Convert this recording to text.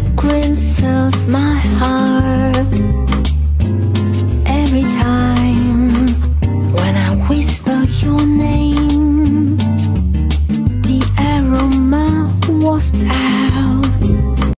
fragrance fills my heart every time when I whisper your name. The aroma wafts out.